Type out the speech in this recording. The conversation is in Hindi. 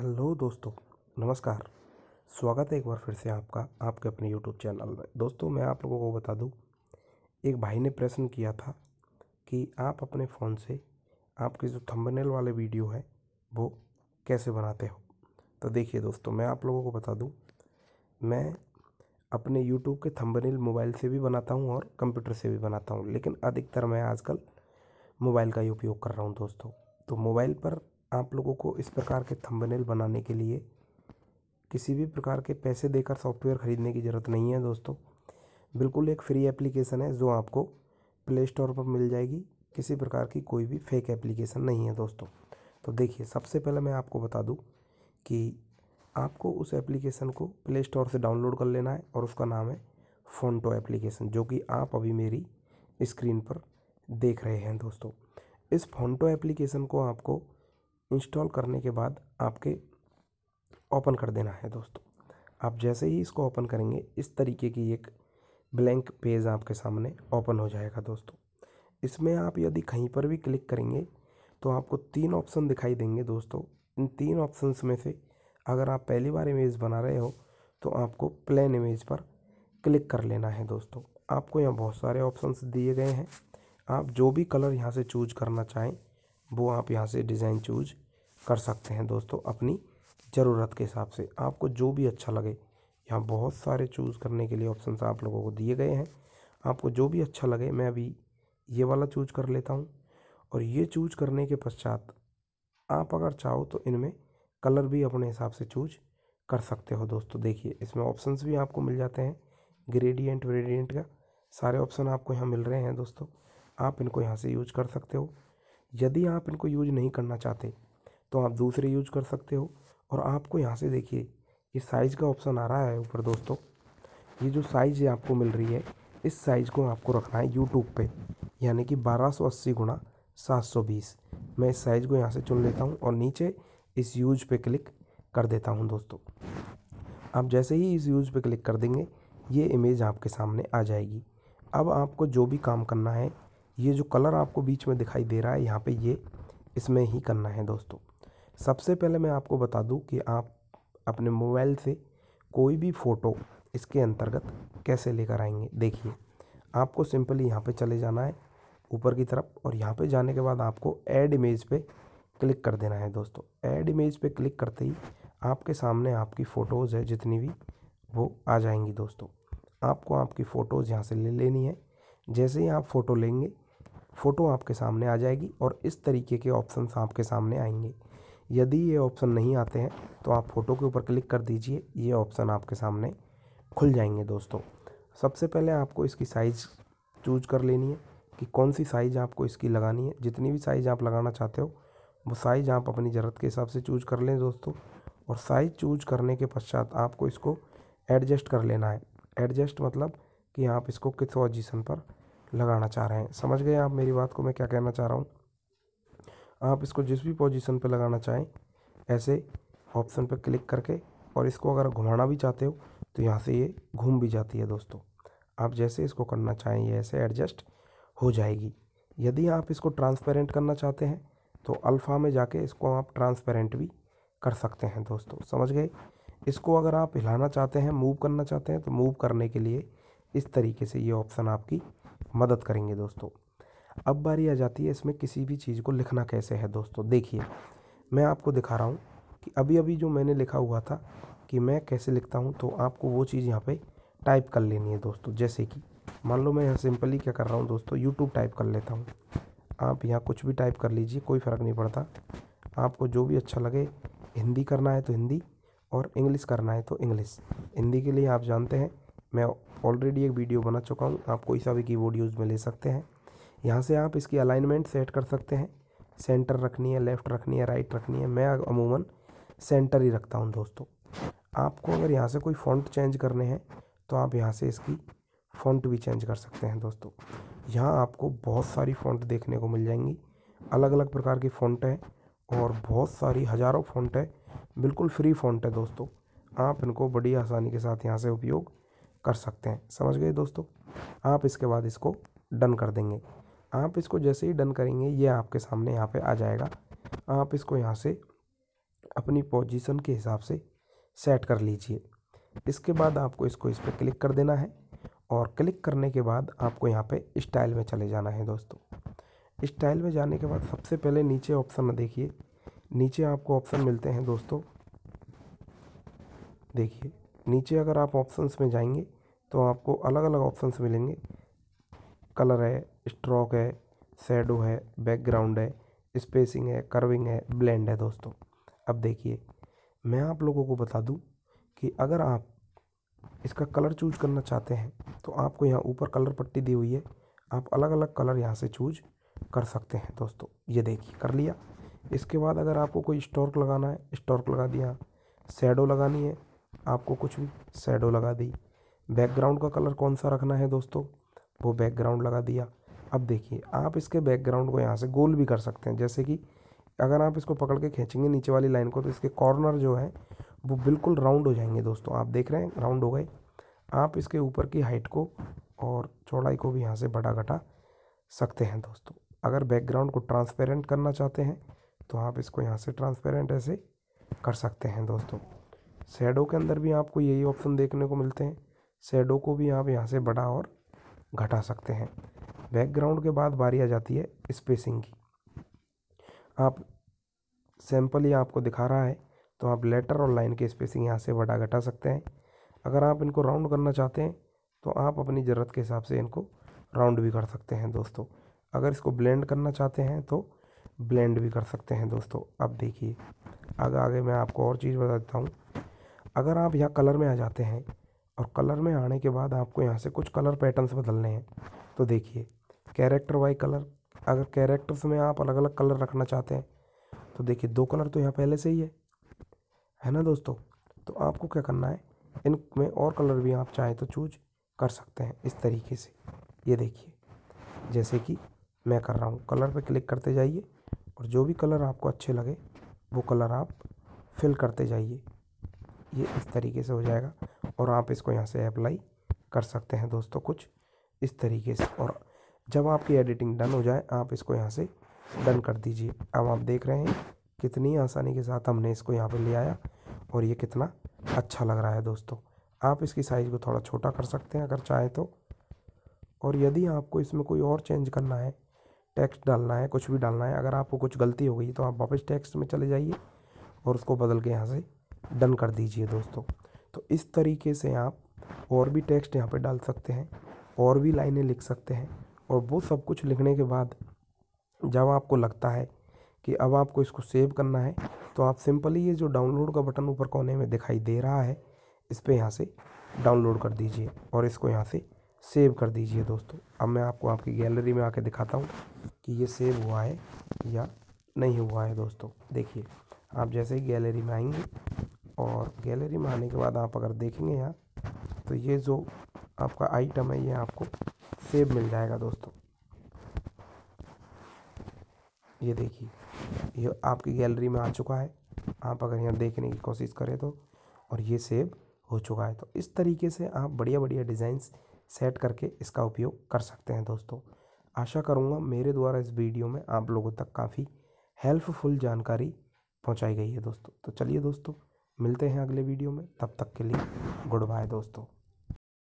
हेलो दोस्तों, नमस्कार। स्वागत है एक बार फिर से आपका, आपके अपने यूट्यूब चैनल में। दोस्तों, मैं आप लोगों को बता दूँ, एक भाई ने प्रश्न किया था कि आप अपने फ़ोन से आपके जो थंबनेल वाले वीडियो है, वो कैसे बनाते हो? तो देखिए दोस्तों, मैं आप लोगों को बता दूँ, मैं अपने यूट्यूब के थंबनेल मोबाइल से भी बनाता हूँ और कंप्यूटर से भी बनाता हूँ। लेकिन अधिकतर मैं आजकल मोबाइल का ही उपयोग कर रहा हूँ दोस्तों। तो मोबाइल पर आप लोगों को इस प्रकार के थंबनेल बनाने के लिए किसी भी प्रकार के पैसे देकर सॉफ्टवेयर ख़रीदने की ज़रूरत नहीं है दोस्तों। बिल्कुल एक फ्री एप्लीकेशन है जो आपको प्ले स्टोर पर मिल जाएगी। किसी प्रकार की कोई भी फेक एप्लीकेशन नहीं है दोस्तों। तो देखिए, सबसे पहले मैं आपको बता दूँ कि आपको उस एप्लीकेशन को प्ले स्टोर से डाउनलोड कर लेना है और उसका नाम है फ़ोनटो एप्लीकेशन जो कि आप अभी मेरी स्क्रीन पर देख रहे हैं दोस्तों। इस फ़ोनटो एप्लीकेशन को आपको इंस्टॉल करने के बाद आपके ओपन कर देना है दोस्तों। आप जैसे ही इसको ओपन करेंगे, इस तरीके की एक ब्लैंक पेज आपके सामने ओपन हो जाएगा दोस्तों। इसमें आप यदि कहीं पर भी क्लिक करेंगे तो आपको तीन ऑप्शन दिखाई देंगे दोस्तों। इन तीन ऑप्शंस में से अगर आप पहली बार इमेज बना रहे हो तो आपको प्लेन इमेज पर क्लिक कर लेना है दोस्तों। आपको यहाँ बहुत सारे ऑप्शंस दिए गए हैं। आप जो भी कलर यहाँ से चूज़ करना चाहें, वो आप यहाँ से डिज़ाइन चूज़ कर सकते हैं दोस्तों अपनी ज़रूरत के हिसाब से। आपको जो भी अच्छा लगे, यहाँ बहुत सारे चूज़ करने के लिए ऑप्शन आप लोगों को दिए गए हैं। आपको जो भी अच्छा लगे, मैं अभी ये वाला चूज़ कर लेता हूँ। और ये चूज़ करने के पश्चात आप अगर चाहो तो इनमें कलर भी अपने हिसाब से चूज़ कर सकते हो दोस्तों। देखिए, इसमें ऑप्शंस भी आपको मिल जाते हैं। ग्रेडियंट वेडियंट का सारे ऑप्शन आपको यहाँ मिल रहे हैं दोस्तों। आप इनको यहाँ से यूज़ कर सकते हो। यदि आप इनको यूज़ नहीं करना चाहते तो आप दूसरे यूज़ कर सकते हो। और आपको यहाँ से देखिए, ये साइज़ का ऑप्शन आ रहा है ऊपर दोस्तों। ये जो साइज़ आपको मिल रही है, इस साइज़ को आपको रखना है यूट्यूब पे। यानी कि 1280 गुणा 720 मैं इस साइज़ को यहाँ से चुन लेता हूँ और नीचे इस यूज़ पे क्लिक कर देता हूँ दोस्तों। आप जैसे ही इस यूज़ पे क्लिक कर देंगे, ये इमेज आपके सामने आ जाएगी। अब आपको जो भी काम करना है, ये जो कलर आपको बीच में दिखाई दे रहा है, यहाँ पे ये इसमें ही करना है दोस्तों। सबसे पहले मैं आपको बता दूँ कि आप अपने मोबाइल से कोई भी फ़ोटो इसके अंतर्गत कैसे लेकर आएँगे। देखिए, आपको सिंपली यहाँ पे चले जाना है ऊपर की तरफ़ और यहाँ पे जाने के बाद आपको ऐड इमेज पे क्लिक कर देना है दोस्तों। ऐड इमेज पे क्लिक करते ही आपके सामने आपकी फ़ोटोज़ है जितनी भी वो आ जाएँगी दोस्तों। आपको आपकी फ़ोटोज़ यहाँ से ले लेनी है। जैसे ही आप फ़ोटो लेंगे, फ़ोटो आपके सामने आ जाएगी और इस तरीके के ऑप्शन आपके सामने आएँगे। यदि ये ऑप्शन नहीं आते हैं तो आप फ़ोटो के ऊपर क्लिक कर दीजिए। ये ऑप्शन आपके सामने खुल जाएँगे दोस्तों। सबसे पहले आपको इसकी साइज़ चूज़ कर लेनी है कि कौन सी साइज़ आपको इसकी लगानी है। जितनी भी साइज़ आप लगाना चाहते हो, वो साइज़ आप अपनी ज़रूरत के हिसाब से चूज़ कर लें दोस्तों। और साइज़ चूज़ करने के पश्चात आपको इसको एडजस्ट कर लेना है। एडजस्ट मतलब कि आप इसको किस पोजीशन पर लगाना चाह रहे हैं। समझ गए आप मेरी बात को? मैं क्या कहना चाह रहा हूँ? आप इसको जिस भी पोजीशन पे लगाना चाहें, ऐसे ऑप्शन पर क्लिक करके और इसको अगर घुमाना भी चाहते हो तो यहाँ से ये घूम भी जाती है दोस्तों। आप जैसे इसको करना चाहें, ये ऐसे एडजस्ट हो जाएगी। यदि आप इसको ट्रांसपेरेंट करना चाहते हैं तो अल्फ़ा में जाके इसको आप ट्रांसपेरेंट भी कर सकते हैं दोस्तों। समझ गए? इसको अगर आप हिलाना चाहते हैं मूव करना चाहते हैं तो मूव करने के लिए इस तरीके से ये ऑप्शन आपकी मदद करेंगे दोस्तों। अब बारी आ जाती है इसमें किसी भी चीज़ को लिखना कैसे है दोस्तों? देखिए, मैं आपको दिखा रहा हूँ कि अभी अभी जो मैंने लिखा हुआ था कि मैं कैसे लिखता हूँ तो आपको वो चीज़ यहाँ पे टाइप कर लेनी है दोस्तों। जैसे कि, मान लो मैं यहाँ सिंपली क्या कर रहा हूँ दोस्तों, यूट्यूब टाइप कर लेता हूँ। आप यहाँ कुछ भी टाइप कर लीजिए, कोई फ़र्क नहीं पड़ता। आपको जो भी अच्छा लगे, हिंदी करना है तो हिंदी और इंग्लिश करना है तो इंग्लिश। हिंदी के लिए आप जानते हैं, मैं ऑलरेडी एक वीडियो बना चुका हूँ आप कोई सा भी कीबोर्ड यूज़ में ले सकते हैं। यहाँ से आप इसकी अलाइनमेंट सेट कर सकते हैं। सेंटर रखनी है लेफ़्ट रखनी है राइट रखनी है। मैं अमूमन सेंटर ही रखता हूँ दोस्तों। आपको अगर यहाँ से कोई फ़ॉन्ट चेंज करने हैं तो आप यहाँ से इसकी फ़ॉन्ट भी चेंज कर सकते हैं दोस्तों। यहाँ आपको बहुत सारी फ़ॉन्ट देखने को मिल जाएँगी। अलग अलग प्रकार की फ़ॉन्ट है और बहुत सारी, हज़ारों फ़ॉन्ट है। बिल्कुल फ्री फ़ॉन्ट है दोस्तों। आप इनको बड़ी आसानी के साथ यहाँ से उपयोग कर सकते हैं। समझ गए दोस्तों? आप इसके बाद इसको डन कर देंगे। आप इसको जैसे ही डन करेंगे, ये आपके सामने यहाँ पे आ जाएगा। आप इसको यहाँ से अपनी पोजीशन के हिसाब से सेट कर लीजिए। इसके बाद आपको इसको इस पर क्लिक कर देना है और क्लिक करने के बाद आपको यहाँ पे स्टाइल में चले जाना है दोस्तों। स्टाइल में जाने के बाद सबसे पहले नीचे ऑप्शन देखिए। नीचे आपको ऑप्शन मिलते हैं दोस्तों। देखिए, नीचे अगर आप ऑप्शंस में जाएँगे तो आपको अलग अलग ऑप्शंस मिलेंगे। कलर है स्ट्रोक है, शेडो है, बैकग्राउंड है, स्पेसिंग है, कर्विंग है, ब्लेंड है दोस्तों। अब देखिए, मैं आप लोगों को बता दूँ कि अगर आप इसका कलर चूज़ करना चाहते हैं तो आपको यहाँ ऊपर कलर पट्टी दी हुई है। आप अलग अलग कलर यहाँ से चूज़ कर सकते हैं दोस्तों। ये देखिए, कर लिया। इसके बाद अगर आपको कोई स्टॉर्क लगाना है, स्टॉर्क लगा दिया। शेडो लगानी है, आपको कुछ भी शेडो लगा दी। बैकग्राउंड का कलर कौन सा रखना है दोस्तों? वो बैकग्राउंड लगा दिया। अब देखिए, आप इसके बैकग्राउंड को यहाँ से गोल भी कर सकते हैं। जैसे कि अगर आप इसको पकड़ के खींचेंगे नीचे वाली लाइन को तो इसके कॉर्नर जो है, वो बिल्कुल राउंड हो जाएँगे दोस्तों। आप देख रहे हैं राउंड हो गए। आप इसके ऊपर की हाइट को और चौड़ाई को भी यहाँ से बढ़ा घटा सकते हैं दोस्तों। अगर बैकग्राउंड को ट्रांसपेरेंट करना चाहते हैं तो आप इसको यहाँ से ट्रांसपेरेंट ऐसे कर सकते हैं दोस्तों। शेडो के अंदर भी आपको यही ऑप्शन देखने को मिलते हैं। शेडो को भी आप यहाँ से बढ़ा और घटा सकते हैं। बैकग्राउंड के बाद बारी आ जाती है स्पेसिंग की। आप सैंपल ही आपको दिखा रहा है तो आप लेटर और लाइन की स्पेसिंग यहाँ से बढ़ा घटा सकते हैं। अगर आप इनको राउंड करना चाहते हैं तो आप अपनी ज़रूरत के हिसाब से इनको राउंड भी कर सकते हैं दोस्तों। अगर इसको ब्लेंड करना चाहते हैं तो ब्लेंड भी कर सकते हैं दोस्तों। अब देखिए, आगे आगे मैं आपको और चीज़ बता देता हूँ। अगर आप यहाँ कलर में आ जाते हैं, और कलर में आने के बाद आपको यहाँ से कुछ कलर पैटर्न्स बदलने हैं तो देखिए कैरेक्टर वाई कलर अगर कैरेक्टर्स में आप अलग अलग कलर रखना चाहते हैं तो देखिए, दो कलर तो यहाँ पहले से ही है। है ना दोस्तों? तो आपको क्या करना है? इनमें और कलर भी आप चाहें तो चूज़ कर सकते हैं इस तरीके से। ये देखिए, जैसे कि मैं कर रहा हूँ कलर पे क्लिक करते जाइए और जो भी कलर आपको अच्छे लगे, वो कलर आप फिल करते जाइए। ये इस तरीके से हो जाएगा और आप इसको यहाँ से अप्लाई कर सकते हैं दोस्तों कुछ इस तरीके से। और जब आपकी एडिटिंग डन हो जाए, आप इसको यहाँ से डन कर दीजिए। अब आप देख रहे हैं कितनी आसानी के साथ हमने इसको यहाँ पर ले आया और ये कितना अच्छा लग रहा है दोस्तों। आप इसकी साइज़ को थोड़ा छोटा कर सकते हैं अगर चाहें तो। और यदि आपको इसमें कोई और चेंज करना है टेक्स्ट डालना है, कुछ भी डालना है, अगर आपको कुछ गलती हो गई तो आप वापस टेक्स्ट में चले जाइए और उसको बदल के यहाँ से डन कर दीजिए दोस्तों। तो इस तरीके से आप और भी टेक्स्ट यहाँ पे डाल सकते हैं, और भी लाइनें लिख सकते हैं। और वो सब कुछ लिखने के बाद जब आपको लगता है कि अब आपको इसको सेव करना है तो आप सिंपली ये जो डाउनलोड का बटन ऊपर कोने में दिखाई दे रहा है, इस पर यहाँ से डाउनलोड कर दीजिए और इसको यहाँ से सेव कर दीजिए दोस्तों। अब मैं आपको आपकी गैलरी में आके दिखाता हूँ कि ये सेव हुआ है या नहीं हुआ है दोस्तों। देखिए, आप जैसे ही गैलरी में आएँगे और गैलरी में आने के बाद आप अगर देखेंगे यहाँ तो ये जो आपका आइटम है, ये आपको सेव मिल जाएगा दोस्तों। ये देखिए, ये आपकी गैलरी में आ चुका है। आप अगर यहाँ देखने की कोशिश करें तो और ये सेब हो चुका है। तो इस तरीके से आप बढ़िया बढ़िया डिज़ाइंस सेट करके इसका उपयोग कर सकते हैं दोस्तों। आशा करूँगा मेरे द्वारा इस वीडियो में आप लोगों तक काफ़ी हेल्पफुल जानकारी पहुँचाई गई है दोस्तों। तो चलिए दोस्तों, मिलते हैं अगले वीडियो में। तब तक के लिए गुड बाय दोस्तों।